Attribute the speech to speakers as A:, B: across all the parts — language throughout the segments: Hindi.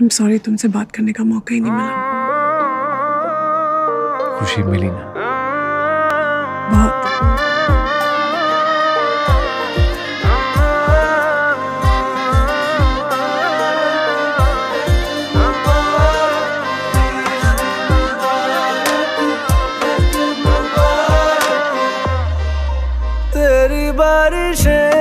A: आई एम सॉरी तुमसे बात करने का मौका ही नहीं मिला।
B: खुशी मिली ना।
A: बहुत।
C: तेरी बारिशें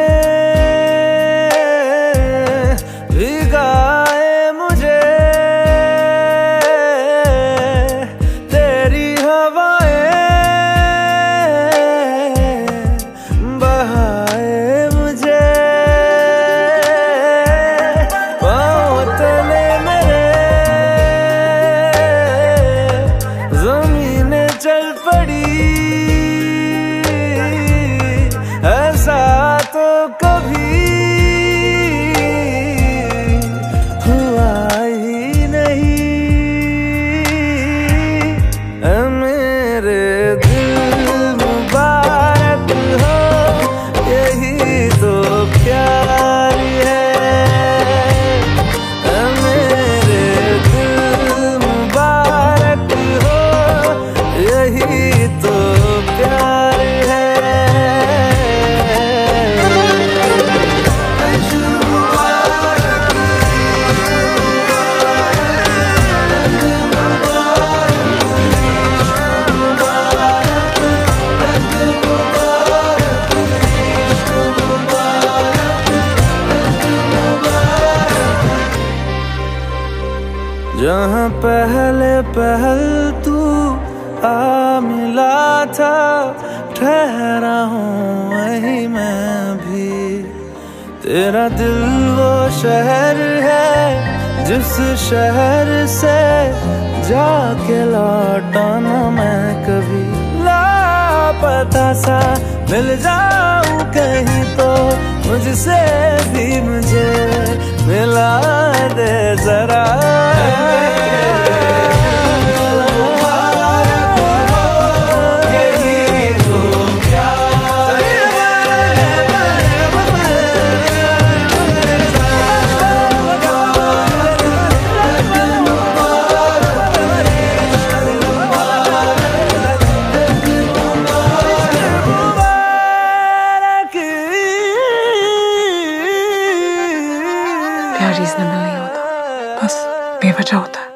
C: जहाँ पहले पहल तू आ मिला था, ठहरा हूँ वही मैं भी। तेरा दिल वो शहर है, जिस शहर से जाके लौटा ना मैं कभी लापता सा। मिल जाऊँ कहीं तो मुझसे रीजनेबल नहीं होता बस बेवजह होता है